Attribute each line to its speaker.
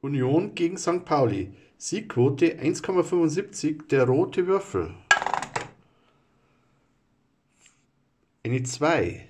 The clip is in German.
Speaker 1: Union gegen St. Pauli. Siegquote 1,75 der rote Würfel. Eine 2.